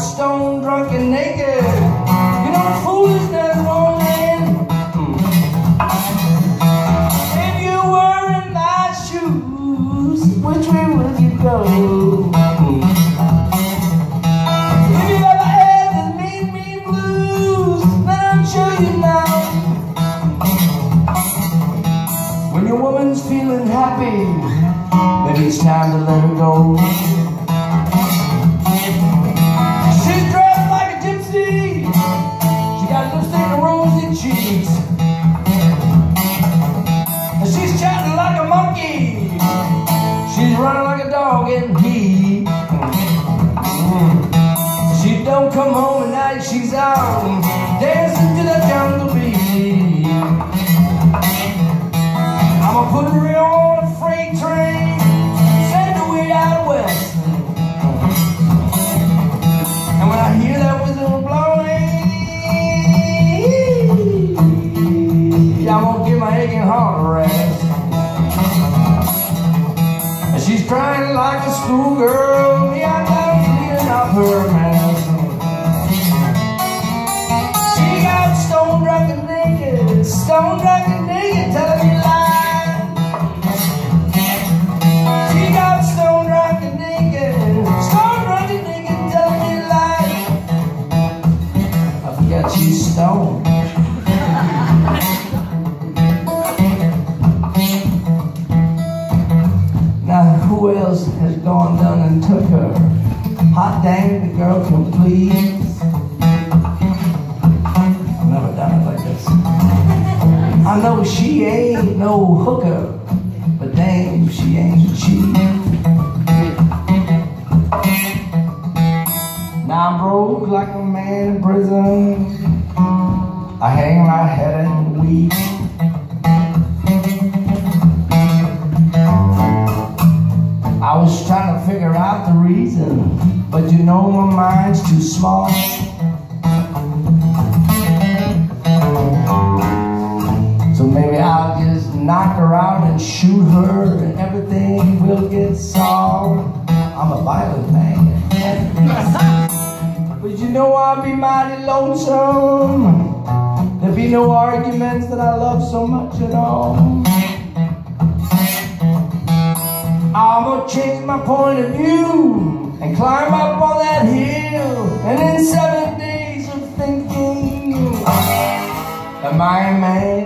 stone drunk and naked. When your woman's feeling happy, maybe it's time to let her go. She's out dancing to the jungle beat. I'ma put her on a freight train, send her way out west. And when I hear that whistle blowing, I'm gonna give my aching heart a rest. And she's crying like a schoolgirl, me, I'm cleaning up her. Stone stoned. now who else has gone down and took her? Hot dang, the girl can please. No hooker, but damn, she ain't cheap. Now I'm broke like a man in prison. I hang my head and weep. I was trying to figure out the reason, but you know my mind's too small. Knock her out and shoot her and everything will get solved. I'm a violent man. but you know I'd be mighty lonesome. There'd be no arguments that I love so much at all. I'm gonna change my point of view and climb up on that hill. And in seven days of thinking, am I a man?